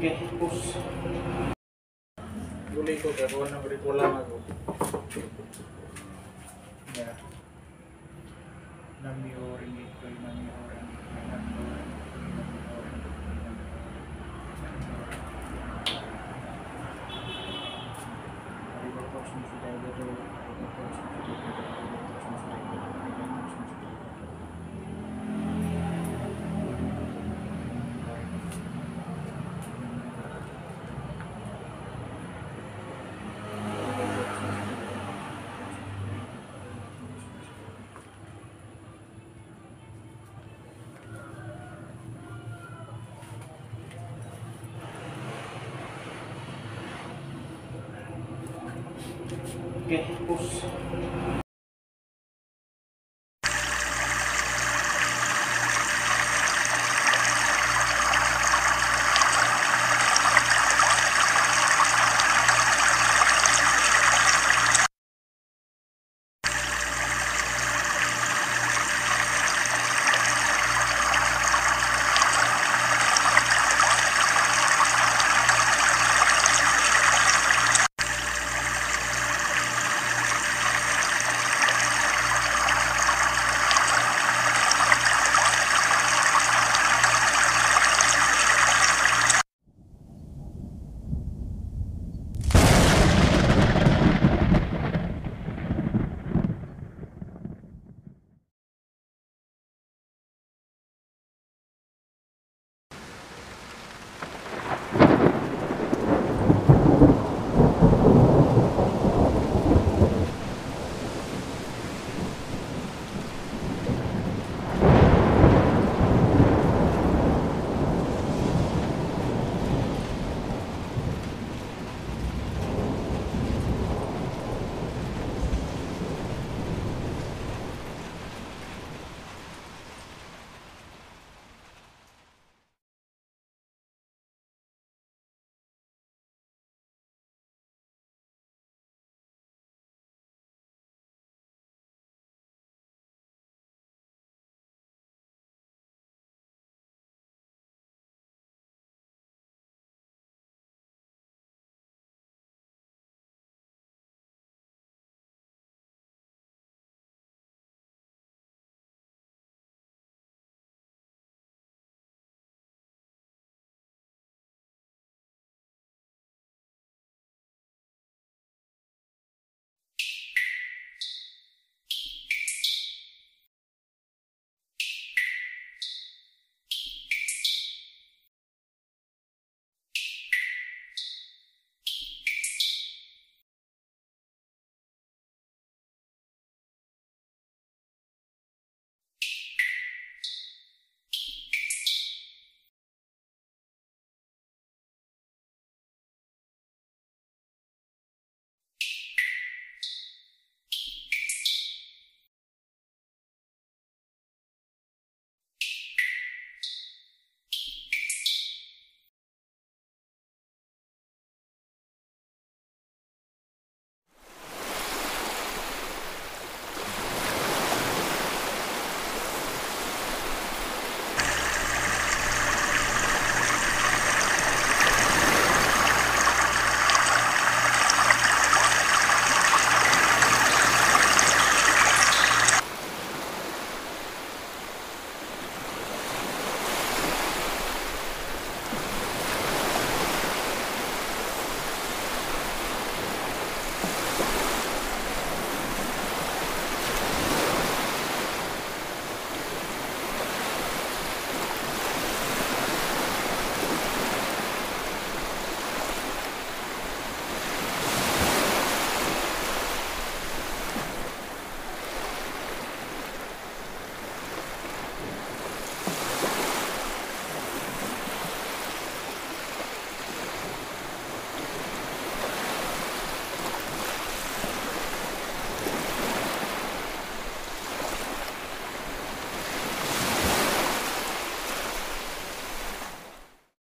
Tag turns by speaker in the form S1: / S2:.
S1: Okay, push. Tuloy ko, gagawa ng ko lang ako. Yan. Namiyori. percussão